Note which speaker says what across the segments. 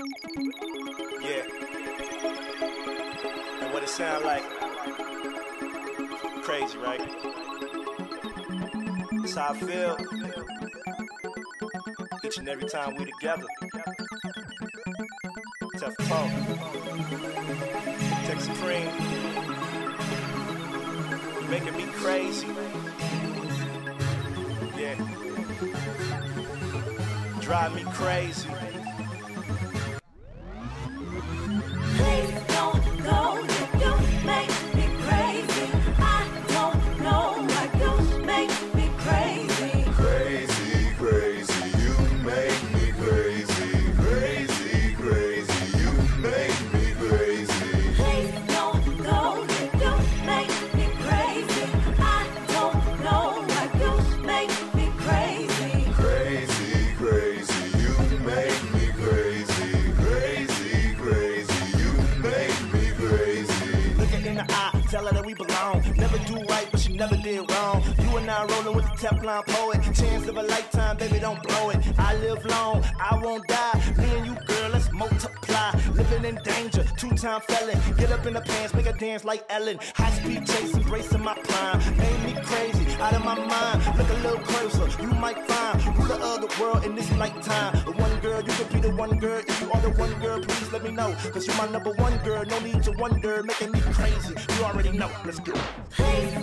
Speaker 1: Yeah. And what it sound like? Crazy, right? That's how I feel. Each and every time we together. Tough talk. Texas Supreme. Making me crazy. Yeah. Drive me crazy. The eye, tell her that we belong. Never do right, but she never did wrong. You and I rolling with the Teflon poet. Chance of a lifetime, baby, don't blow it. I live long, I won't die. Me and you, girl, let's multiply. Living in danger, two time felon. Get up in the pants, make her dance like Ellen. High speed chase, embracing my prime. Made me crazy, out of my mind. Look a little closer, you might find ruler of the world in this lifetime. One girl, you could be the one girl. If you are the one girl, please let me know. Cause you're my number one girl, no need to wonder. Making me crazy, you already know. Let's go.
Speaker 2: Please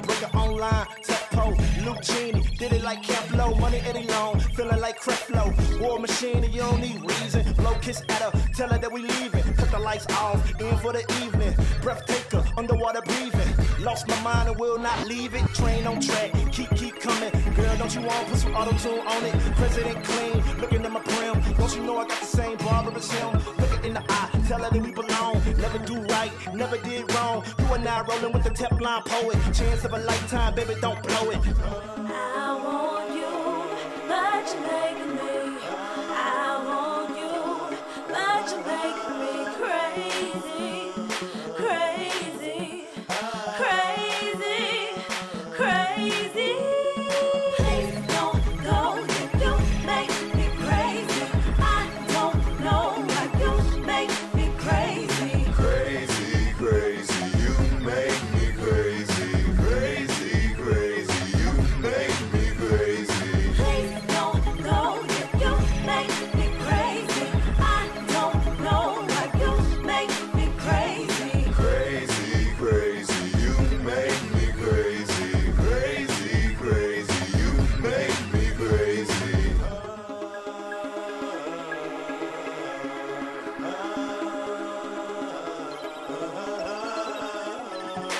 Speaker 1: Heartbreaker online, Tef Poe, Luke Genie, did it like Camp money Eddie Long, feeling like Creflo, War Machine, and you don't need reason. Blow kiss at her, tell her that we leaving. Cut the lights off, in for the evening. Breath taker, underwater breathing. Lost my mind and will not leave it. Train on track, keep keep coming. Girl, don't you want put some auto tune on it? President clean, looking at my brim. Don't you know I got the same barber as him? Look it in the eye, tell her that we belong never do right, never did wrong. You are I rolling with the Teflon poet. Chance of a lifetime, baby, don't blow it.
Speaker 2: I want you, but you make me. I want you, but you make me crazy.